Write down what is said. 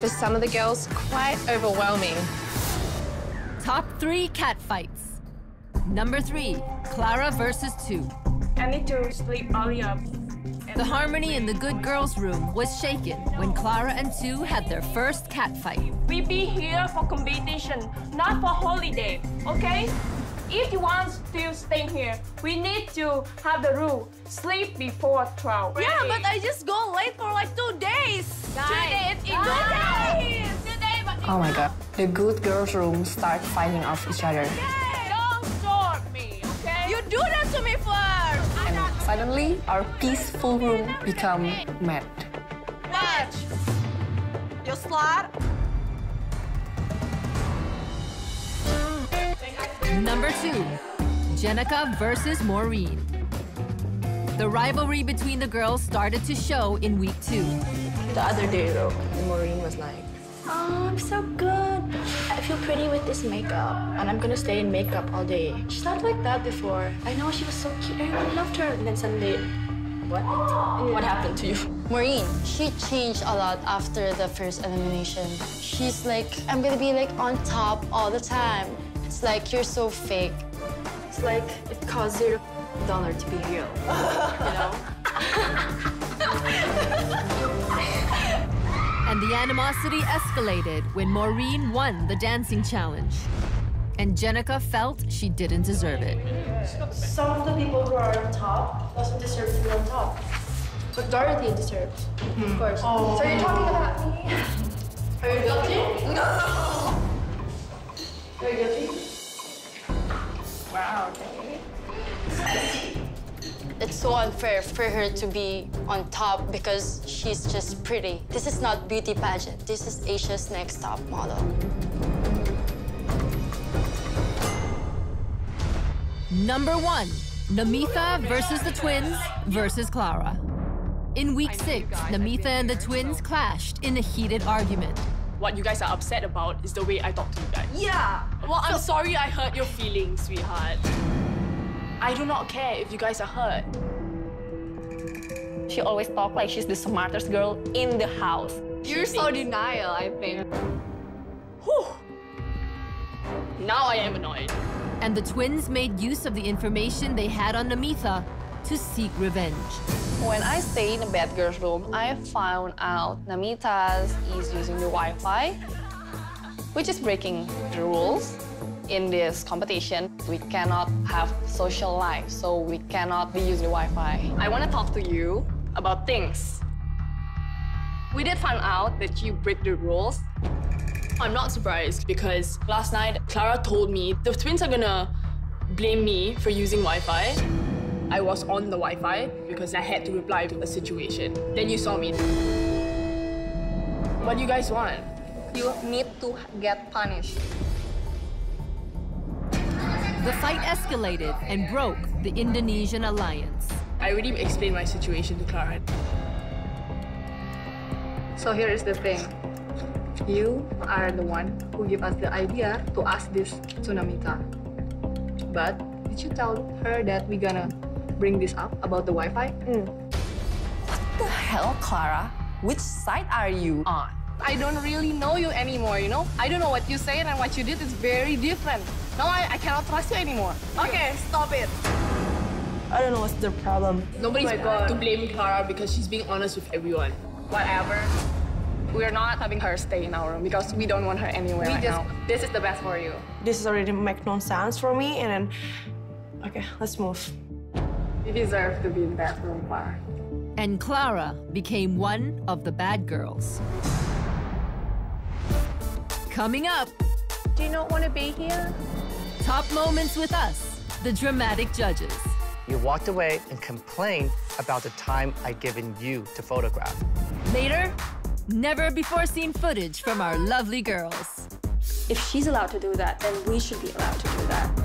For some of the girls, quite overwhelming. Top three cat fights. Number three, Clara versus Tú. I need to sleep earlier. The harmony in the good girls' room was shaken when Clara and Tú had their first cat fight. We be here for competition, not for holiday, okay? If you want to stay here, we need to have the rule, sleep before 12. Yeah, but I just go late for like two days. Two days in Two two days. Two days, but Oh my god. The good girls' room start fighting off each other. Don't stop me, okay? you do that to me first. And suddenly, our peaceful room become mad. Watch. You slut. Number two, Jennica versus Maureen. The rivalry between the girls started to show in week two. The other day, though, Maureen was like, Oh, I'm so good. I feel pretty with this makeup, and I'm gonna stay in makeup all day. She's not like that before. I know she was so cute. Everyone loved her. And then suddenly, what? What happened to you? Maureen, she changed a lot after the first elimination. She's like, I'm gonna be like on top all the time. It's like you're so fake. It's like it costs zero dollar to be real. you know? And the animosity escalated when Maureen won the dancing challenge. And Jennica felt she didn't deserve it. Some of the people who are on top doesn't deserve to be on top. But Dorothy deserves, of hmm. course. Oh. So you're talking about me? Are you guilty? No! Are you? It's so unfair for her to be on top because she's just pretty. This is not beauty pageant. This is Asia's next top model. Number one, Namitha versus the twins versus Clara. In week six, Namitha and the twins clashed in a heated argument. What you guys are upset about is the way I talk to you guys. Yeah. Well, I'm sorry I hurt your feelings, sweetheart. I do not care if you guys are hurt. She always talk like she's the smartest girl in the house. You're so denial, I think. Whew. Now I am annoyed. And the twins made use of the information they had on Namitha to seek revenge. When I stay in the bad girl's room, I found out Namita's is using the Wi-Fi, which is breaking the rules. In this competition, we cannot have social life, so we cannot be using the Wi-Fi. I want to talk to you about things. We did find out that you break the rules. I'm not surprised because last night Clara told me the twins are gonna blame me for using Wi-Fi. I was on the Wi-Fi because I had to reply to a situation. Then you saw me. What do you guys want? You need to get punished. The fight escalated and broke the Indonesian alliance. I already explained my situation to Clara. So here is the thing. You are the one who give us the idea to ask this to Namita. But did you tell her that we're gonna bring this up about the Wi-Fi? Mm. What the hell, Clara? Which side are you on? I don't really know you anymore, you know? I don't know what you say and what you did is very different. Now I, I cannot trust you anymore. Okay, stop it. I don't know what's the problem. Nobody's to blame Clara because she's being honest with everyone. Whatever. We're not having her stay in our room because we don't want her anywhere We right just- now. This is the best for you. this is already make no sense for me and then okay let's move You deserve to be in that room, Clara. And Clara became one of the bad girls. Coming up, Do you not want to be here? top moments with us, the dramatic judges. You walked away and complained about the time I'd given you to photograph. Later, never before seen footage from our lovely girls. If she's allowed to do that, then we should be allowed to do that.